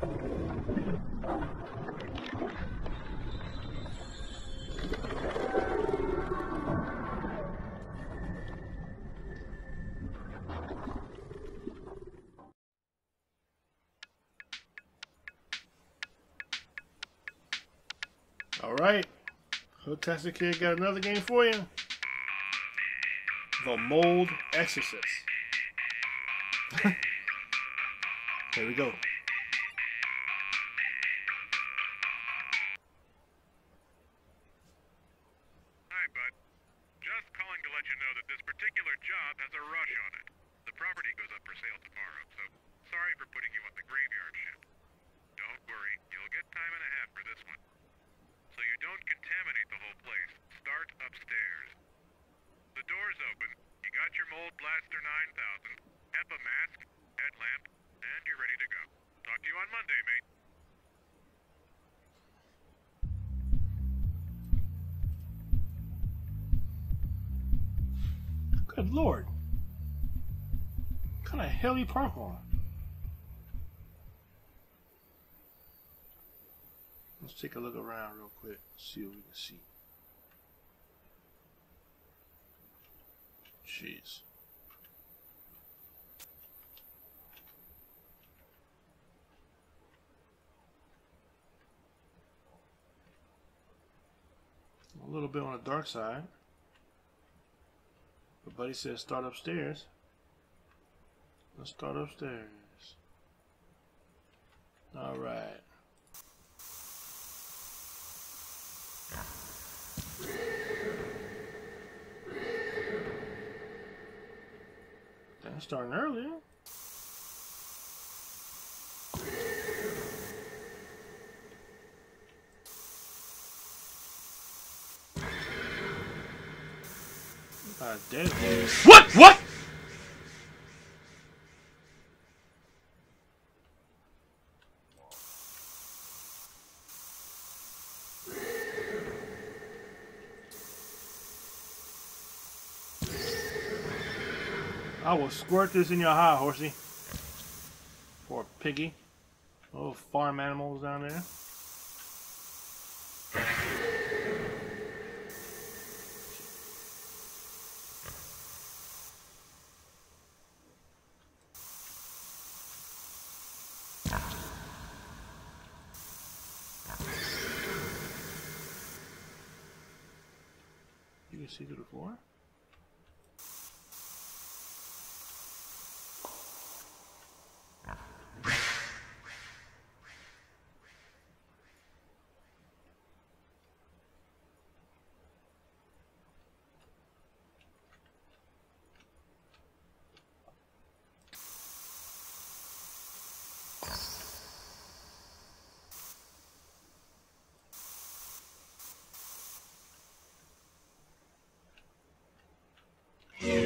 All right. HoodTastic Kid got another game for you. The Mold Exorcist. Here we go. That this particular job has a rush on it. The property goes up for sale tomorrow, so sorry for putting you on the graveyard shift. Don't worry, you'll get time and a half for this one. So you don't contaminate the whole place, start upstairs. The door's open. You got your Mold Blaster 9000, HEPA mask, headlamp, and you're ready to go. Talk to you on Monday, mate. Good lord. What kind of hell you park on? Let's take a look around real quick, see what we can see. Jeez. A little bit on the dark side. Buddy says start upstairs. Let's start upstairs. Alright. That's starting earlier. God damn. What? What? I will squirt this in your eye, horsey. Poor piggy. Little farm animals down there. You see the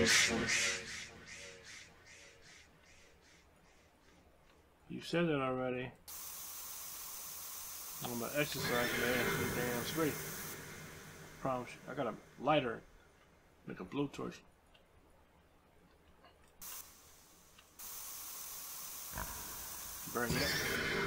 You said it already. I'm gonna exercise. Be damn straight. Promise. I got a lighter. Make a blowtorch. Burn it.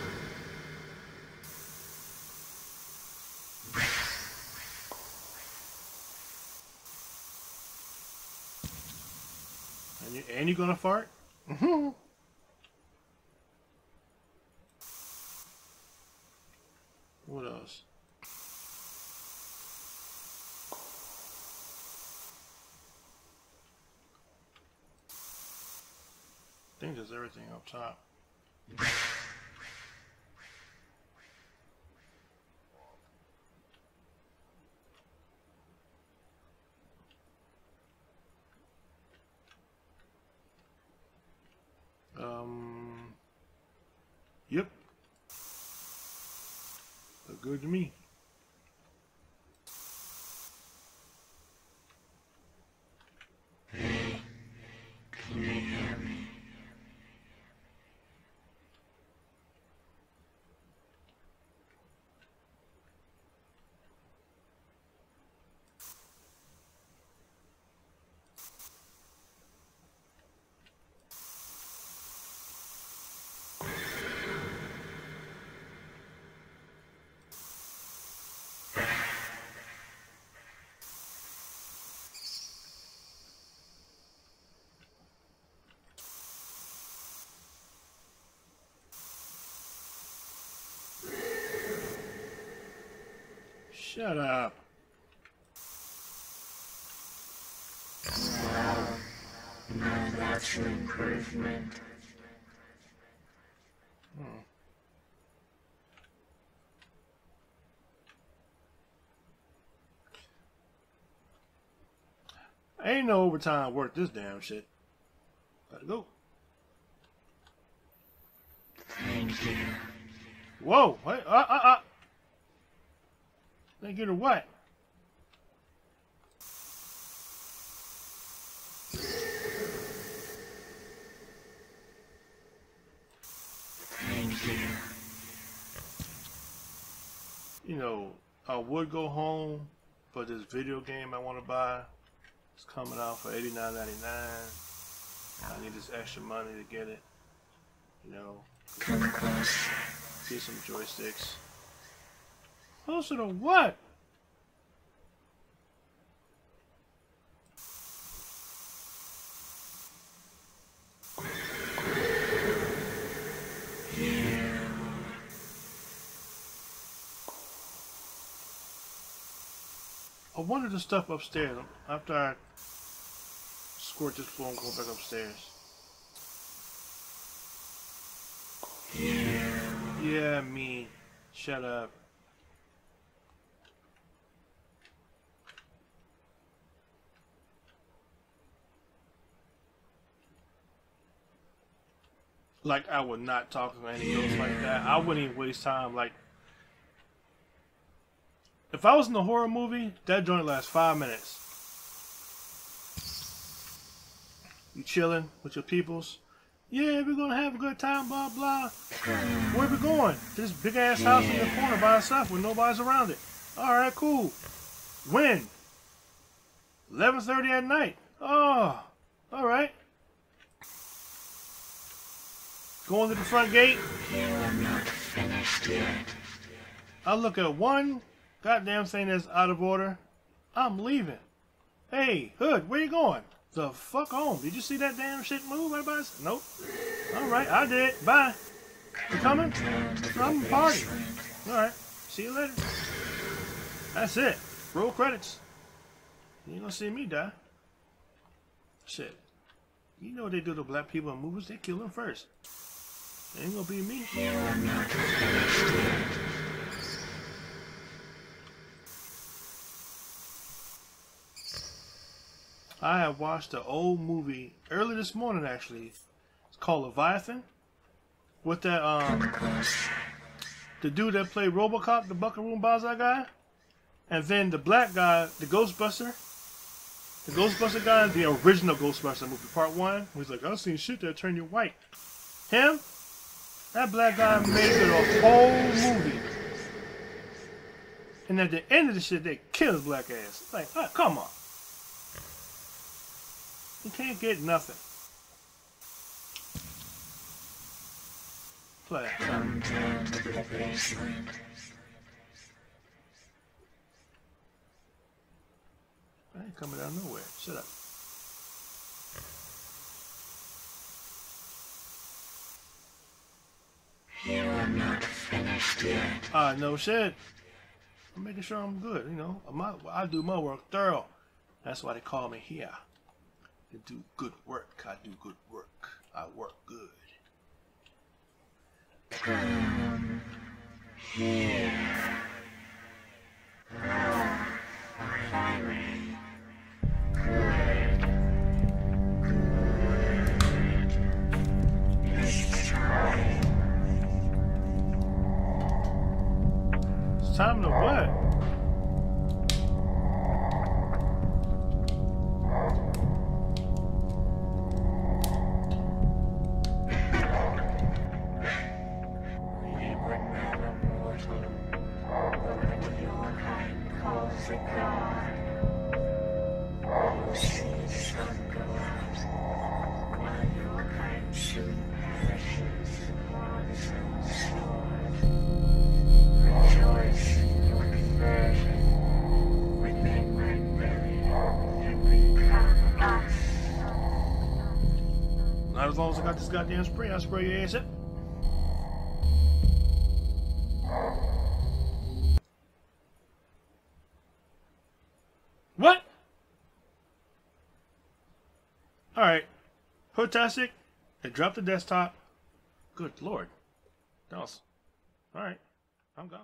And you and you gonna fart? Mm-hmm. what else? I think there's everything up top. good to me. Shut up. Now that's an improvement. Ain't no overtime worth this damn shit. Gotta go. Thank you. Whoa! What? Uh, uh, uh. Thank you to what? Thank you. You know, I would go home, but this video game I want to buy is coming out for eighty nine ninety nine. I need this extra money to get it. You know, Come close. get some joysticks. Closer to what? I wonder the stuff upstairs after I squirt this floor and go back upstairs. Yeah, me. Shut up. Like I would not talk to any ghost like that. I wouldn't even waste time. Like if I was in a horror movie, that joint lasts five minutes. You chilling with your peoples. Yeah, we're gonna have a good time, blah blah. Where we going? This big ass house in the corner by itself with nobody's around it. Alright, cool. When? 11.30 at night. Oh, alright. Going to the front gate. You're not finished yet. I look at one goddamn thing that's out of order. I'm leaving. Hey, Hood, where you going? The fuck home. Did you see that damn shit move? Everybody said, nope. Alright, I did. Bye. You coming? I'm party. Alright. See you later. That's it. Roll credits. You ain't gonna see me die. Shit. You know what they do to black people in movies? They kill them first. Ain't gonna be me. You're not finished yet. I have watched an old movie early this morning actually. It's called Leviathan. With that um the dude that played Robocop, the Buckaroo Banzai guy, and then the black guy, the Ghostbuster. The Ghostbuster guy, the original Ghostbuster movie, part one. He's like, I've seen shit that turn you white. Him, that black guy made it a whole movie. And at the end of the shit, they kill his black ass. Like, ah, come on. You can't get nothing. Play. I ain't coming out of nowhere. Shut up. Ah, no shit. I'm making sure I'm good. You know, my, I do my work thorough. That's why they call me here. To do good work. I do good work. I work good. Come here. out this goddamn spray. I'll spray your ass up. What? Alright. Fantastic. I dropped the desktop. Good lord. That was... Alright. I'm gone.